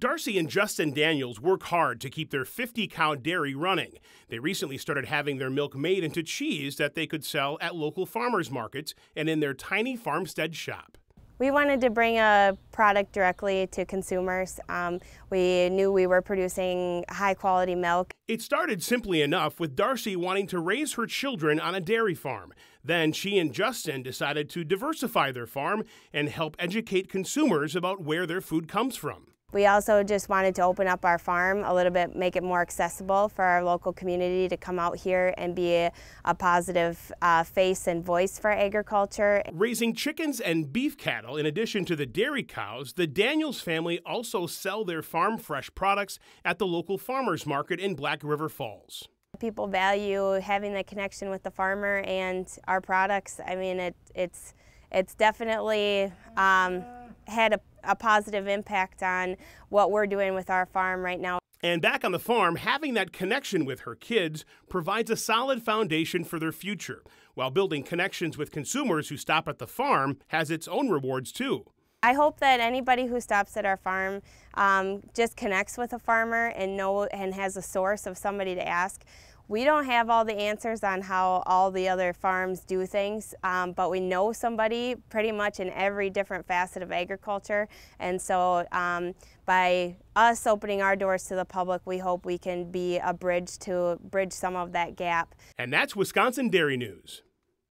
Darcy and Justin Daniels work hard to keep their 50 cow dairy running. They recently started having their milk made into cheese that they could sell at local farmers markets and in their tiny farmstead shop. We wanted to bring a product directly to consumers. Um, we knew we were producing high quality milk. It started simply enough with Darcy wanting to raise her children on a dairy farm. Then she and Justin decided to diversify their farm and help educate consumers about where their food comes from. We also just wanted to open up our farm a little bit, make it more accessible for our local community to come out here and be a, a positive uh, face and voice for agriculture. Raising chickens and beef cattle, in addition to the dairy cows, the Daniels family also sell their farm fresh products at the local farmers market in Black River Falls. People value having the connection with the farmer and our products. I mean, it, it's, it's definitely um, had a, a positive impact on what we're doing with our farm right now. And back on the farm, having that connection with her kids provides a solid foundation for their future, while building connections with consumers who stop at the farm has its own rewards too. I hope that anybody who stops at our farm um, just connects with a farmer and know and has a source of somebody to ask. We don't have all the answers on how all the other farms do things, um, but we know somebody pretty much in every different facet of agriculture. And so um, by us opening our doors to the public, we hope we can be a bridge to bridge some of that gap. And that's Wisconsin Dairy News.